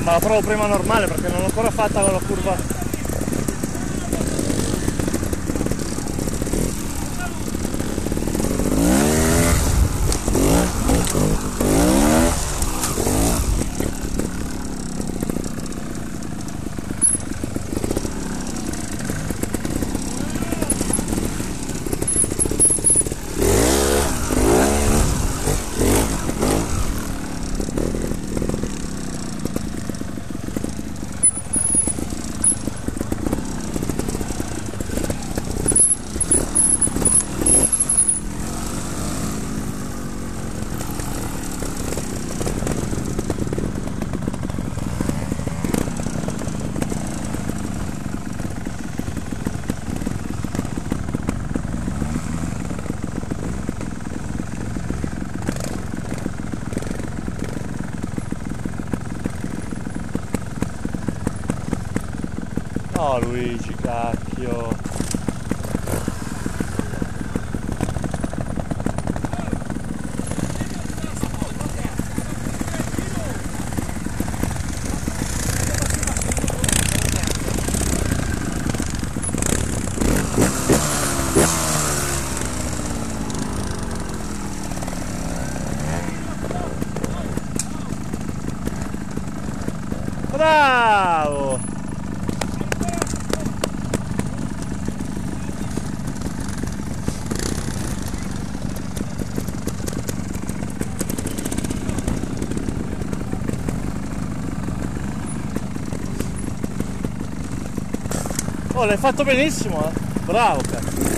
Ma la provo prima normale perché non l'ho ancora fatta con la curva. No Luigi, cacchio. Bravo! Oh, l'hai fatto benissimo, eh? Bravo, cazzo.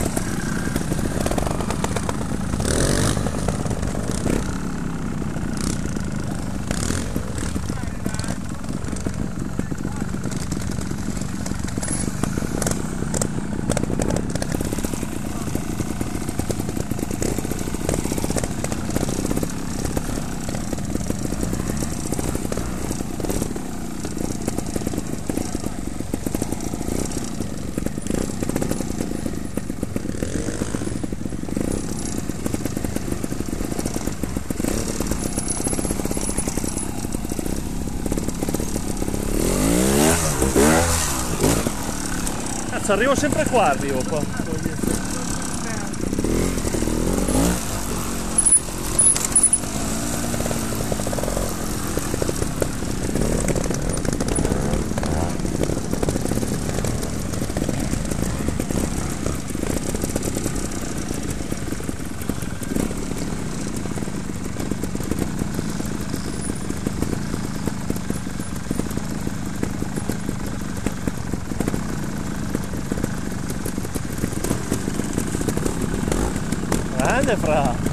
Cazzo, arrivo sempre qua, arrivo qua. Grande fra.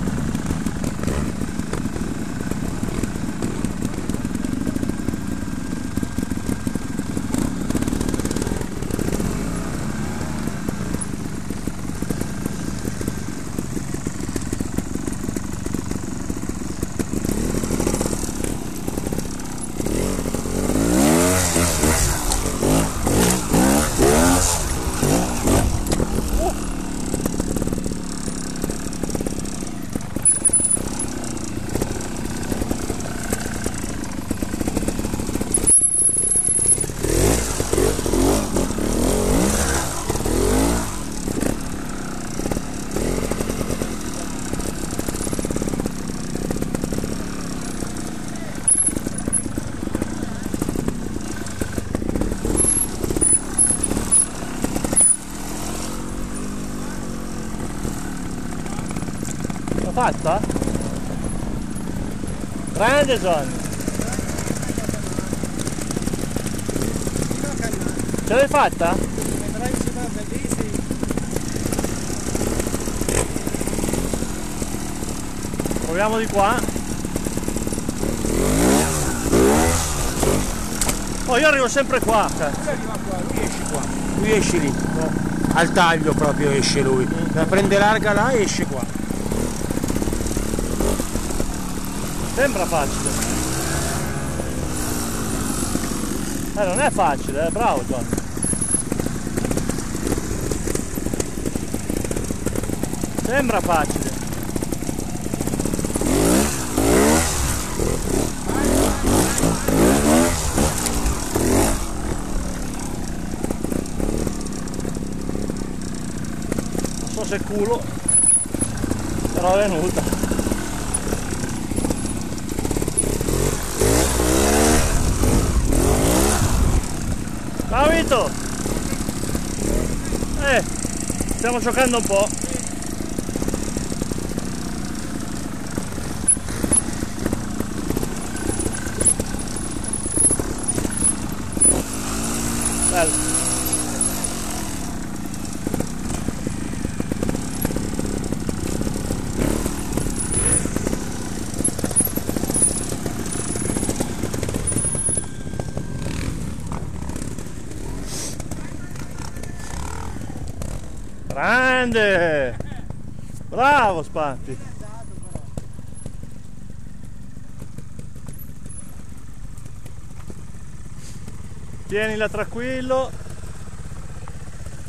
Fatta? Grande Johnny! Ce l'hai fatta? Proviamo di qua. Oh, io arrivo sempre qua. cioè. Lui esce qua, lui esce lì, al taglio proprio esce lui, la prende larga là e esce qua. Sembra facile. Eh, non è facile, eh? bravo John. Sembra facile. Non so se culo, però è venuta. Ciao Vito eh stiamo giocando un po' bello Grande! Bravo Spanti! Tienila tranquillo,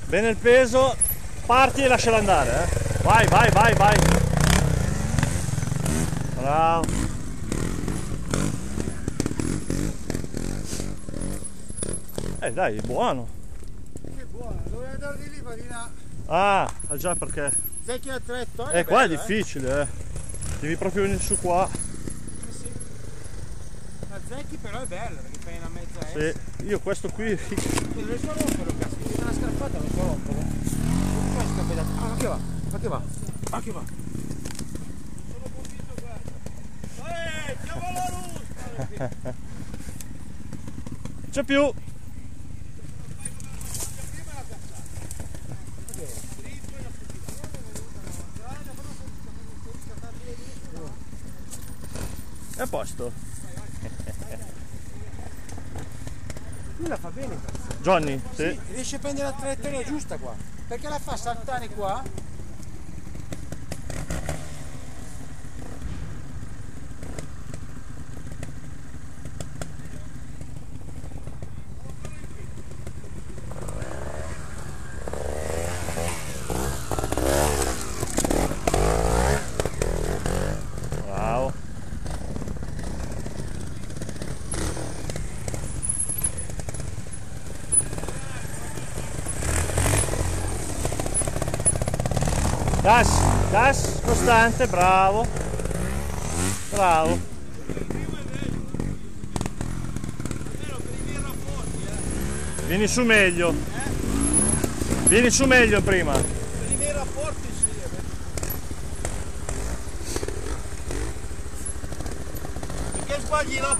bene il peso, parti e lasciala andare, eh? Vai, vai, vai, vai! Bravo! Eh dai, buono! Che buono, dovevo andare di lì, ma Ah, già perché? Zecchi a tre toni. Eh, qua è difficile, eh. Devi proprio venire su qua. La zecchi però è bella perché fai una mezza S. Sì, io questo qui. Non riesco a romperlo, cazzo, mi una scarpata, non riesco a romperlo. Non fai scappettato. Ah, ma che va? Ma che va? Ma che va? Sono convinto guarda. Ehi, chiama la russa! C'è più! È a posto. Lui la fa bene. Johnny, sì. Sì, riesce a prendere la traiettoria giusta qua. Perché la fa saltare qua. Bravo. Gas, gas costante, bravo. Bravo. Vieni su meglio. Vieni su meglio prima. Per rapporti sì.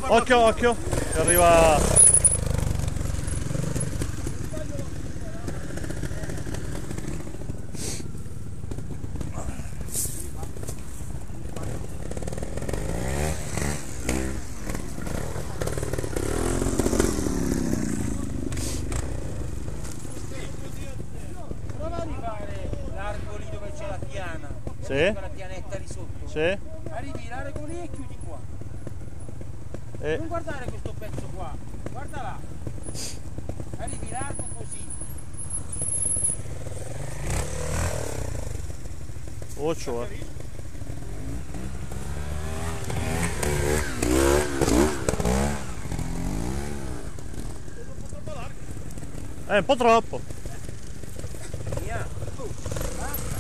Occhio, occhio. Arriva. Prova ad arrivare largo lì dove c'è la piana. Sì. Quella pianetta lì sotto. Sì. Arrivi largo lì e chiudi qua. E Non guardare questo pezzo qua, guarda là. Arrivi largo così. occhio. eh. È un po' troppo. Via. Tu, basta.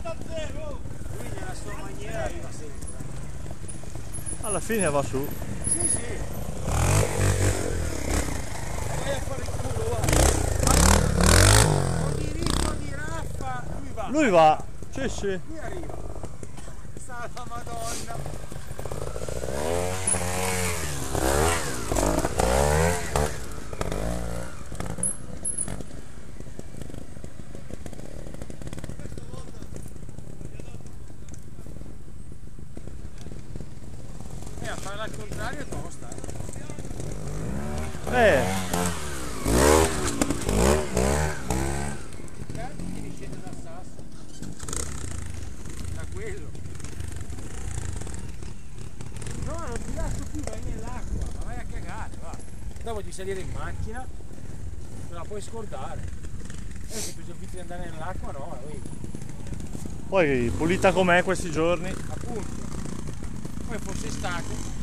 Lui nella sua maniera arriva sempre. Alla fine va su. Sì, sì. Vai a fare il culo, va. O di Ricco o di Raffa, lui va. Lui va. Sì, sì. Lui arriva. Santa Madonna. A farla al contrario è tosta. eh. Eh, Certo devi scendere dal sasso. Da quello. No, non ti lascio più, vai nell'acqua, ma vai a cagare, va. Dopo di salire in macchina. te la puoi scordare. E se tu inviti di andare nell'acqua no, vedi. Poi pulita com'è questi giorni. Appunto. como é que você está? Né?